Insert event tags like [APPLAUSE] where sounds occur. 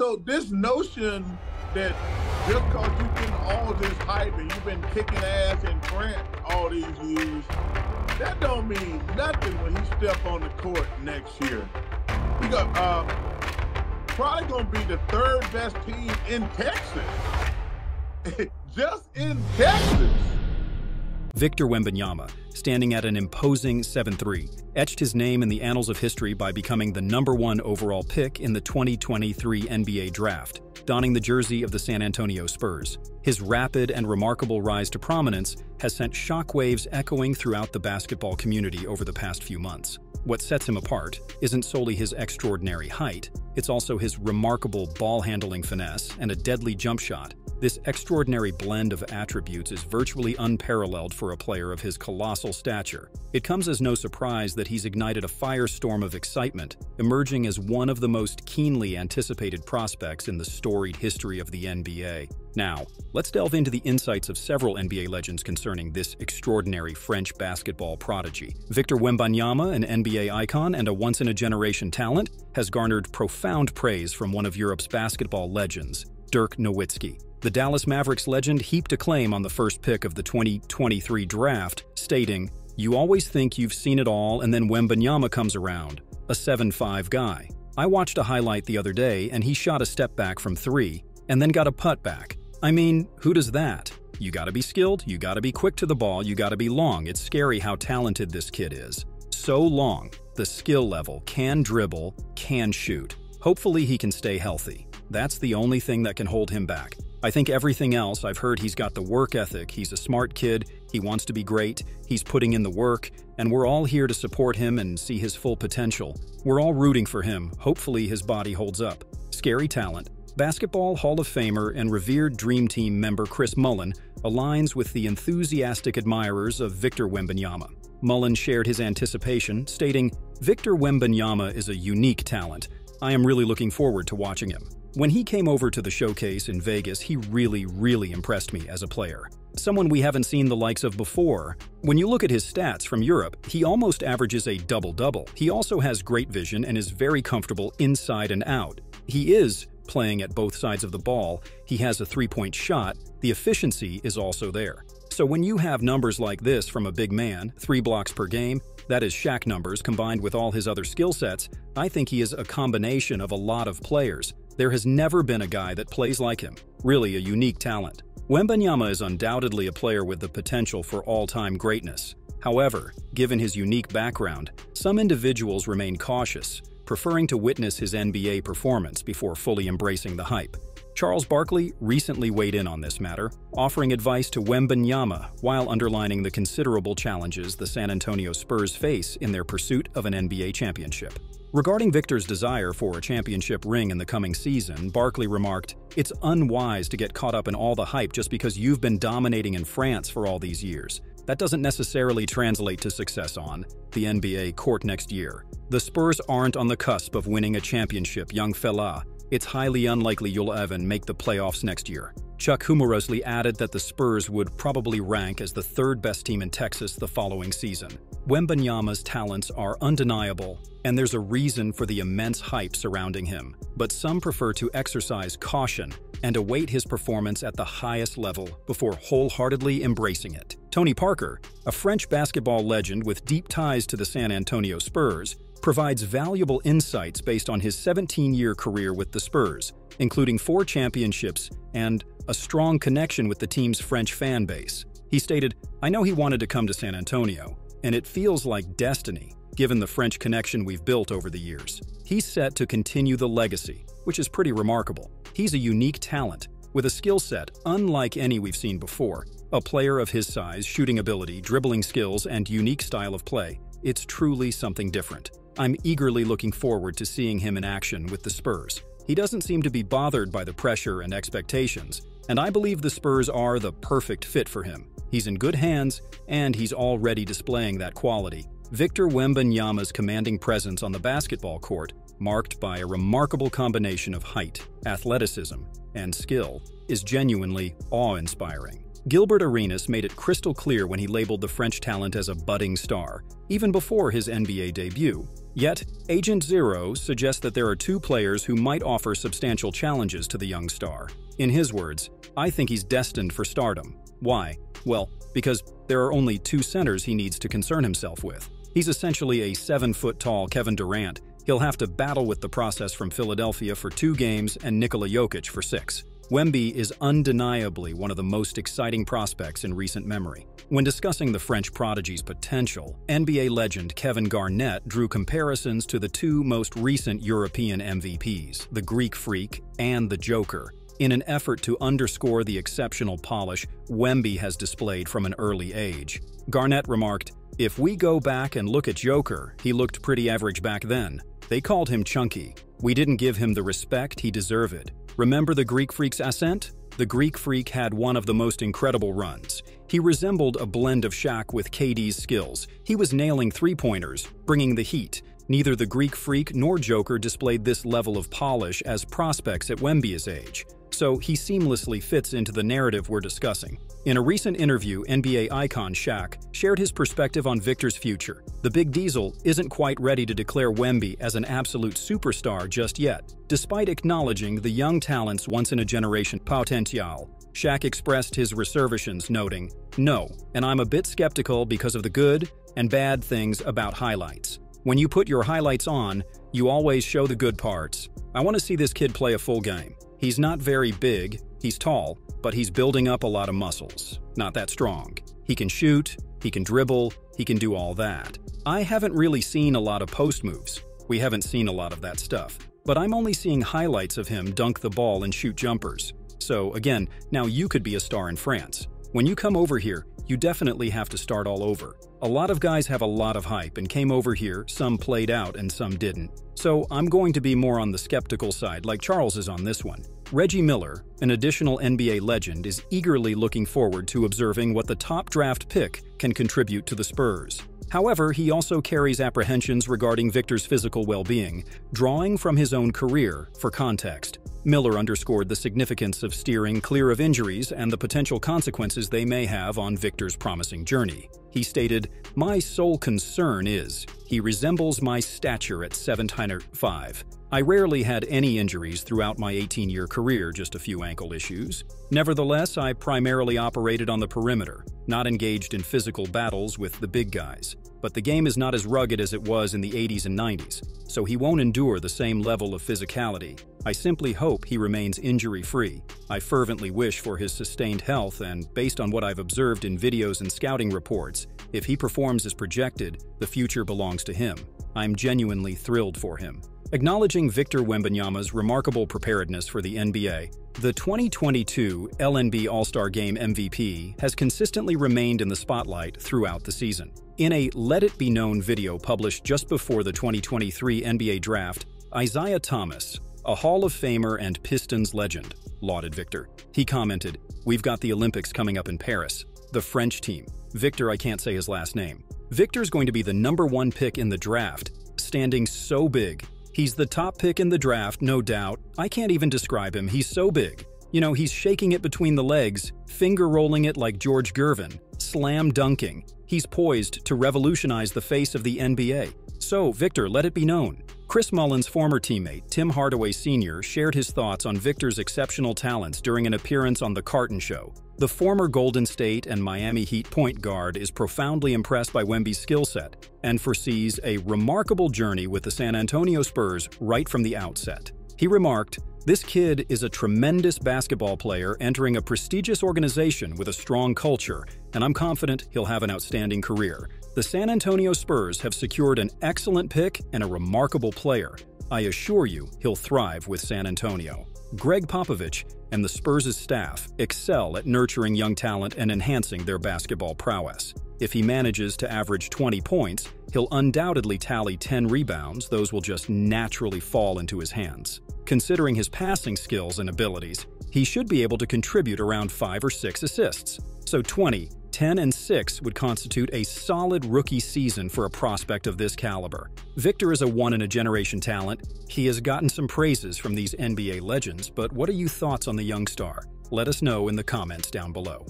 So this notion that just because you've been all this hype and you've been kicking ass in France all these years, that don't mean nothing when he step on the court next year. We got uh, probably gonna be the third best team in Texas. [LAUGHS] just in Texas. Victor Wembanyama, standing at an imposing 7-3, etched his name in the annals of history by becoming the number one overall pick in the 2023 NBA Draft, donning the jersey of the San Antonio Spurs. His rapid and remarkable rise to prominence has sent shockwaves echoing throughout the basketball community over the past few months. What sets him apart isn't solely his extraordinary height, it's also his remarkable ball-handling finesse and a deadly jump shot. This extraordinary blend of attributes is virtually unparalleled for a player of his colossal stature. It comes as no surprise that he's ignited a firestorm of excitement, emerging as one of the most keenly anticipated prospects in the storied history of the NBA. Now, let's delve into the insights of several NBA legends concerning this extraordinary French basketball prodigy. Victor Wembanyama, an NBA icon and a once-in-a-generation talent, has garnered profound praise from one of Europe's basketball legends, Dirk Nowitzki. The Dallas Mavericks legend heaped a claim on the first pick of the 2023 draft, stating, You always think you've seen it all and then Wembanyama comes around, a 7-5 guy. I watched a highlight the other day and he shot a step back from three, and then got a putt back. I mean, who does that? You gotta be skilled, you gotta be quick to the ball, you gotta be long. It's scary how talented this kid is. So long, the skill level, can dribble, can shoot. Hopefully he can stay healthy. That's the only thing that can hold him back. I think everything else, I've heard he's got the work ethic, he's a smart kid, he wants to be great, he's putting in the work, and we're all here to support him and see his full potential. We're all rooting for him, hopefully his body holds up. Scary talent. Basketball Hall of Famer and revered Dream Team member Chris Mullin aligns with the enthusiastic admirers of Victor Wembanyama. Mullin shared his anticipation, stating, Victor Wembanyama is a unique talent. I am really looking forward to watching him. When he came over to the showcase in Vegas, he really, really impressed me as a player. Someone we haven't seen the likes of before. When you look at his stats from Europe, he almost averages a double-double. He also has great vision and is very comfortable inside and out. He is playing at both sides of the ball, he has a three-point shot, the efficiency is also there. So when you have numbers like this from a big man, three blocks per game, that is Shaq numbers combined with all his other skill sets, I think he is a combination of a lot of players. There has never been a guy that plays like him. Really a unique talent. Wembanyama is undoubtedly a player with the potential for all-time greatness. However, given his unique background, some individuals remain cautious, preferring to witness his NBA performance before fully embracing the hype. Charles Barkley recently weighed in on this matter, offering advice to Wembanyama while underlining the considerable challenges the San Antonio Spurs face in their pursuit of an NBA championship. Regarding Victor's desire for a championship ring in the coming season, Barkley remarked, It's unwise to get caught up in all the hype just because you've been dominating in France for all these years. That doesn't necessarily translate to success on the NBA court next year. The Spurs aren't on the cusp of winning a championship, young fella. It's highly unlikely you'll even make the playoffs next year. Chuck humorously added that the Spurs would probably rank as the third best team in Texas the following season. Wembanyama's talents are undeniable, and there's a reason for the immense hype surrounding him. But some prefer to exercise caution and await his performance at the highest level before wholeheartedly embracing it. Tony Parker, a French basketball legend with deep ties to the San Antonio Spurs, provides valuable insights based on his 17-year career with the Spurs, including four championships and a strong connection with the team's French fan base. He stated, I know he wanted to come to San Antonio, and it feels like destiny, given the French connection we've built over the years. He's set to continue the legacy, which is pretty remarkable. He's a unique talent, with a skill set unlike any we've seen before. A player of his size, shooting ability, dribbling skills, and unique style of play. It's truly something different. I'm eagerly looking forward to seeing him in action with the Spurs. He doesn't seem to be bothered by the pressure and expectations, and I believe the Spurs are the perfect fit for him. He's in good hands, and he's already displaying that quality. Victor Wembanyama's commanding presence on the basketball court, marked by a remarkable combination of height, athleticism, and skill, is genuinely awe-inspiring. Gilbert Arenas made it crystal clear when he labeled the French talent as a budding star, even before his NBA debut. Yet, Agent Zero suggests that there are two players who might offer substantial challenges to the young star. In his words, I think he's destined for stardom. Why? Well, because there are only two centers he needs to concern himself with. He's essentially a seven foot tall Kevin Durant. He'll have to battle with the process from Philadelphia for two games and Nikola Jokic for six. Wemby is undeniably one of the most exciting prospects in recent memory. When discussing the French prodigy's potential, NBA legend Kevin Garnett drew comparisons to the two most recent European MVPs, the Greek Freak and the Joker, in an effort to underscore the exceptional polish Wemby has displayed from an early age. Garnett remarked, If we go back and look at Joker, he looked pretty average back then. They called him chunky. We didn't give him the respect he deserved. Remember the Greek Freak's ascent? The Greek Freak had one of the most incredible runs. He resembled a blend of Shaq with KD's skills. He was nailing three-pointers, bringing the heat. Neither the Greek Freak nor Joker displayed this level of polish as prospects at Wemby's age so he seamlessly fits into the narrative we're discussing. In a recent interview, NBA icon Shaq shared his perspective on Victor's future. The Big Diesel isn't quite ready to declare Wemby as an absolute superstar just yet, despite acknowledging the young talent's once-in-a-generation potential. Shaq expressed his reservations, noting, No, and I'm a bit skeptical because of the good and bad things about highlights. When you put your highlights on, you always show the good parts. I want to see this kid play a full game. He's not very big, he's tall, but he's building up a lot of muscles. Not that strong. He can shoot, he can dribble, he can do all that. I haven't really seen a lot of post moves. We haven't seen a lot of that stuff. But I'm only seeing highlights of him dunk the ball and shoot jumpers. So again, now you could be a star in France. When you come over here, you definitely have to start all over. A lot of guys have a lot of hype and came over here, some played out and some didn't. So I'm going to be more on the skeptical side, like Charles is on this one. Reggie Miller, an additional NBA legend, is eagerly looking forward to observing what the top draft pick can contribute to the Spurs. However, he also carries apprehensions regarding Victor's physical well-being, drawing from his own career for context. Miller underscored the significance of steering clear of injuries and the potential consequences they may have on Victor's promising journey. He stated, My sole concern is, he resembles my stature at 7'5". I rarely had any injuries throughout my 18-year career, just a few ankle issues. Nevertheless, I primarily operated on the perimeter, not engaged in physical battles with the big guys. But the game is not as rugged as it was in the 80s and 90s, so he won't endure the same level of physicality. I simply hope he remains injury-free. I fervently wish for his sustained health and, based on what I've observed in videos and scouting reports, if he performs as projected, the future belongs to him. I'm genuinely thrilled for him. Acknowledging Victor Wembanyama's remarkable preparedness for the NBA, the 2022 LNB All-Star Game MVP has consistently remained in the spotlight throughout the season. In a Let It Be Known video published just before the 2023 NBA Draft, Isiah Thomas, a Hall of Famer and Pistons legend, lauded Victor. He commented, We've got the Olympics coming up in Paris. The French team. Victor, I can't say his last name. Victor's going to be the number one pick in the draft, standing so big He's the top pick in the draft, no doubt. I can't even describe him, he's so big. You know, he's shaking it between the legs, finger rolling it like George Gervin, slam dunking. He's poised to revolutionize the face of the NBA. So, Victor, let it be known. Chris Mullin's former teammate, Tim Hardaway Sr., shared his thoughts on Victor's exceptional talents during an appearance on The Carton Show. The former Golden State and Miami Heat point guard is profoundly impressed by Wemby's skill set and foresees a remarkable journey with the San Antonio Spurs right from the outset. He remarked, this kid is a tremendous basketball player entering a prestigious organization with a strong culture, and I'm confident he'll have an outstanding career. The San Antonio Spurs have secured an excellent pick and a remarkable player. I assure you he'll thrive with San Antonio. Gregg Popovich and the Spurs' staff excel at nurturing young talent and enhancing their basketball prowess. If he manages to average 20 points, he'll undoubtedly tally 10 rebounds, those will just naturally fall into his hands. Considering his passing skills and abilities, he should be able to contribute around 5 or 6 assists. So 20 10 and 6 would constitute a solid rookie season for a prospect of this caliber. Victor is a one-in-a-generation talent. He has gotten some praises from these NBA legends, but what are your thoughts on the young star? Let us know in the comments down below.